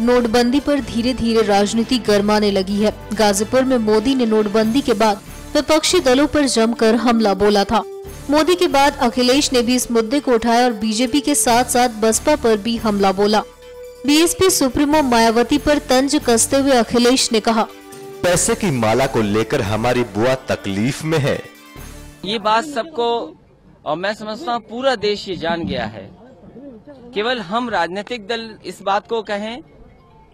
नोटबंदी पर धीरे धीरे राजनीति गर्माने लगी है। गाजीपुर में मोदी ने नोटबंदी के बाद विपक्षी दलों पर जमकर हमला बोला था। मोदी के बाद अखिलेश ने भी इस मुद्दे को उठाया और बीजेपी के साथ साथ बसपा पर भी हमला बोला। बीएसपी सुप्रीमो मायावती पर तंज कसते हुए अखिलेश ने कहा पैसे की माला को लेकर हमारी बुआ तकलीफ़ में है। ये बात सबको और मैं समझता हूँ पूरा देश ये जान गया है। केवल हम राजनीतिक दल इस बात को कहें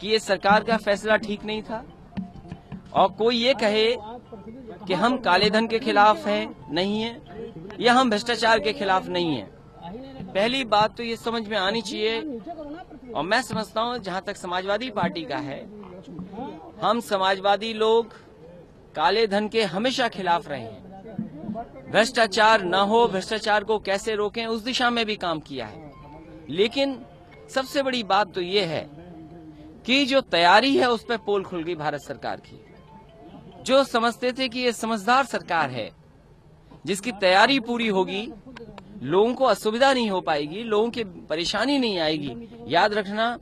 कि ये सरकार का फैसला ठीक नहीं था? और कोई ये कहे कि हम काले धन के खिलाफ हैं, नहीं है, या हम भ्रष्टाचार के खिलाफ नहीं है? पहली बात तो ये समझ में आनी चाहिए, और मैं समझता हूँ जहाँ तक समाजवादी पार्टी का है, हम समाजवादी लोग काले धन के हमेशा खिलाफ रहे हैं। भ्रष्टाचार न हो, भ्रष्टाचार को कैसे रोकें, उस दिशा में भी काम किया है। लेकिन सबसे बड़ी बात तो ये है कि जो तैयारी है उस पर पोल खुल गई भारत सरकार की। जो समझते थे कि ये समझदार सरकार है जिसकी तैयारी पूरी होगी लोगों को असुविधा नहीं हो पाएगी लोगों की परेशानी नहीं आएगी याद रखना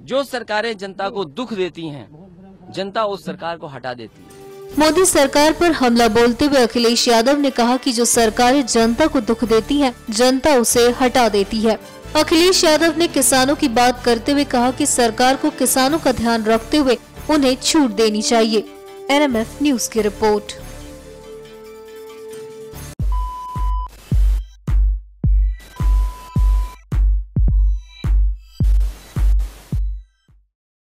जो सरकारें जनता को दुख देती हैं जनता उस सरकार को हटा देती है। मोदी सरकार पर हमला बोलते हुए अखिलेश यादव ने कहा कि जो सरकारें जनता को दुख देती हैं, जनता उसे हटा देती है। अखिलेश यादव ने किसानों की बात करते हुए कहा कि सरकार को किसानों का ध्यान रखते हुए उन्हें छूट देनी चाहिए। एनएमएफ न्यूज़ की रिपोर्ट।